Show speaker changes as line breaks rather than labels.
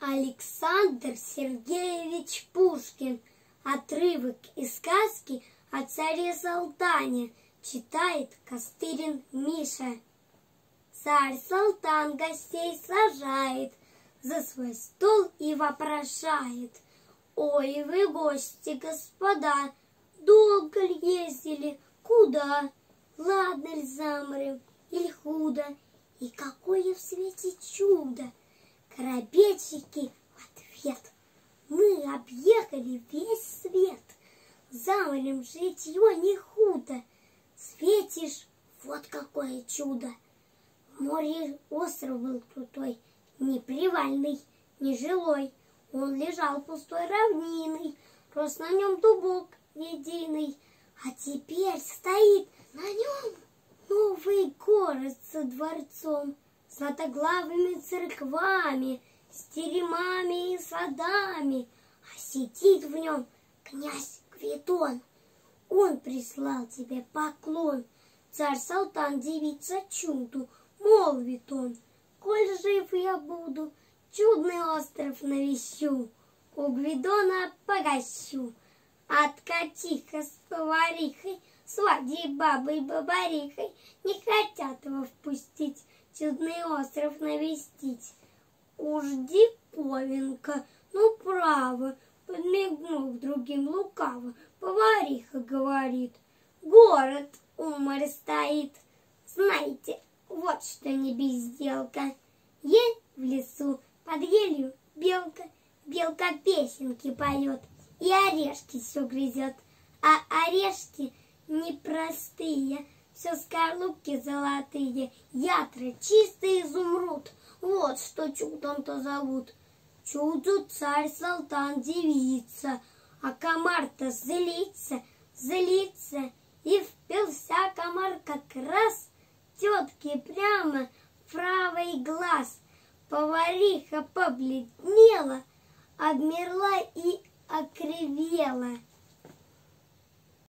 Александр Сергеевич Пушкин. Отрывок из сказки о царе Салтане читает Костырин Миша. Царь Салтан гостей сажает за свой стол и вопрошает. Ой, вы гости, господа, долго ли ездили, куда? Ладно ли замрем или худо? И какое в свете чудо! Корабельщики в ответ. Мы объехали весь свет. Заморем житье не худо. Светишь, вот какое чудо. Море остров был крутой, не привальный, не жилой. Он лежал пустой равниной, рос на нем дубок единый. А теперь стоит на нем новый город со дворцом златоглавыми церквами, с теремами и садами, а сидит в нем князь Гвидон. Он прислал тебе поклон, царь Салтан девица чуду, молвит он, коль жив я буду, чудный остров навещу, у Гвидона погощу. Откатиха с поварихой, с бабой бабарихой не хотят его впустить чудный остров навестить. Уж диковинка, ну право, подмигнув другим лукаво, повариха говорит, город у моря стоит. Знаете, вот что не безделка. Ель в лесу, под елью белка, белка песенки поет и орешки все грызет, а орешки непростые, все скорлупки золотые, ятра чистый изумруд. Вот что чудом-то зовут. Чуду царь Салтан девица, а комар-то злится, злится. И впился комар как раз тетке прямо в правый глаз. Повариха побледнела, обмерла и окривела.